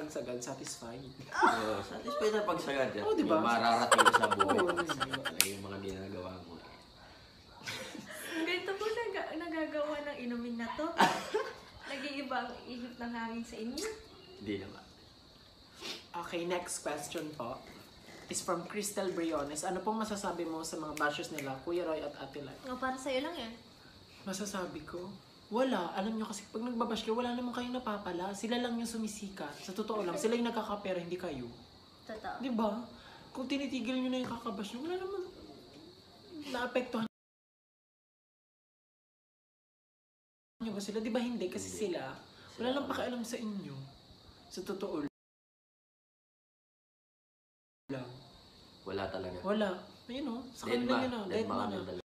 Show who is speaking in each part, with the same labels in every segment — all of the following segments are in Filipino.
Speaker 1: pagsagad, satisfying.
Speaker 2: Oo, satisfied na pagsagad.
Speaker 1: Oo, di ba?
Speaker 2: Yung mararating sa buhay.
Speaker 1: Oo,
Speaker 2: mo.
Speaker 1: di ba?
Speaker 2: Talaga yung mga ginagawa mo.
Speaker 3: Ganito po naga- nagagawa ng inumin na to. Nag-iiba ang ihip ng hangin sa inyo.
Speaker 2: Hindi naman.
Speaker 1: Okay, next question po is from Crystal Briones. Ano pong masasabi mo sa mga bashers nila, Kuya Roy at Ate Lai?
Speaker 3: O, para sa'yo lang yan.
Speaker 1: Masasabi ko, wala. Alam nyo kasi pag nagbabash kayo, wala naman kayong napapala. Sila lang yung sumisikat. Sa totoo lang, sila yung nakakapera, hindi kayo.
Speaker 3: Totoo.
Speaker 1: Di ba? Kung tinitigil nyo na yung kakabash nyo, wala naman naapektuhan nyo ba sila? Di ba hindi? Kasi
Speaker 2: Hindi.
Speaker 1: sila, wala lang pakialam sa inyo. Sa totoo lang.
Speaker 2: Wala talaga.
Speaker 1: Wala. Ayun o. Sa
Speaker 2: Dead
Speaker 1: kanila
Speaker 2: ma.
Speaker 1: yun o.
Speaker 2: Dead
Speaker 1: Dead
Speaker 2: ma
Speaker 1: ma
Speaker 2: kami
Speaker 1: na.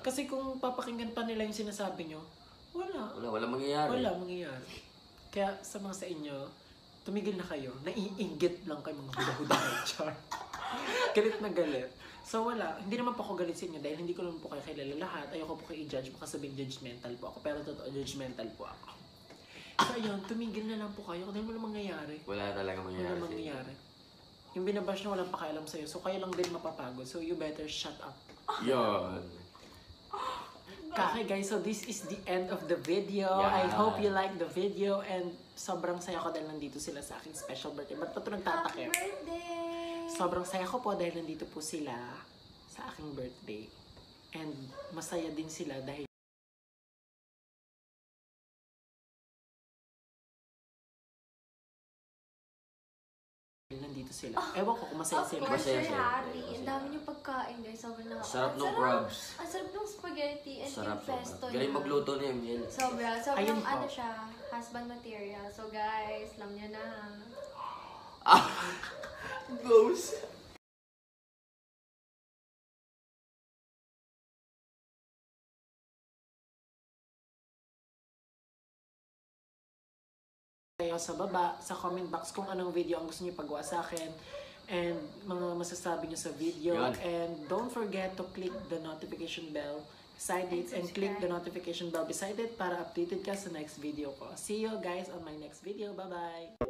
Speaker 1: Kasi kung papakinggan pa nila yung sinasabi nyo, wala.
Speaker 2: Wala, wala mangyayari.
Speaker 1: Wala mangyayari. Kaya sa mga sa inyo, tumigil na kayo. Naiinggit lang kayo mga huda-huda kayo, char. galit na galit. So wala, hindi naman po ako galit sa inyo dahil hindi ko naman po kayo kilala lahat. Ayoko po kayo i-judge, baka sabihin judgmental po ako. Pero totoo, judgmental po ako. So ayun, tumigil na lang po kayo dahil wala mangyayari.
Speaker 2: Wala talaga mangyayari.
Speaker 1: Wala mangyayari. Yung binabash na walang pakialam sa'yo, so kayo lang din mapapagod. So you better shut up.
Speaker 2: Yun.
Speaker 1: Okay guys, so this is the end of the video. I
Speaker 2: Yeah.
Speaker 1: hope you like the video and sobrang saya ko dahil nandito sila sa aking special birthday. Ba't pa ito
Speaker 3: Happy
Speaker 1: nagtatakip?
Speaker 3: birthday!
Speaker 1: Sobrang saya ko po dahil nandito po sila sa aking birthday. And masaya din sila dahil nandito sila. Ewan ko kung masaya
Speaker 3: Of
Speaker 1: sila.
Speaker 3: course,
Speaker 2: Masaya
Speaker 3: Ang dami niyong pagkain, guys. Sobrang na.
Speaker 2: Sarap ng crabs.
Speaker 3: Ang sarap ng spaghetti and
Speaker 2: Sarap,
Speaker 3: yung pesto
Speaker 2: sarap. Galing
Speaker 3: niya.
Speaker 2: magluto niya, Emil.
Speaker 3: Sobra. Sobrang
Speaker 1: Ayun
Speaker 3: ano siya, husband material. So guys, alam niyo na.
Speaker 2: Ghost.
Speaker 1: kayo sa baba, sa comment box kung anong video ang gusto niyo pagawa sa akin and mga masasabi niyo sa video.
Speaker 2: Yun.
Speaker 1: And don't forget to click the notification bell beside it and click the notification bell beside it para updated ka sa next video ko. See you guys on my next video. Bye-bye!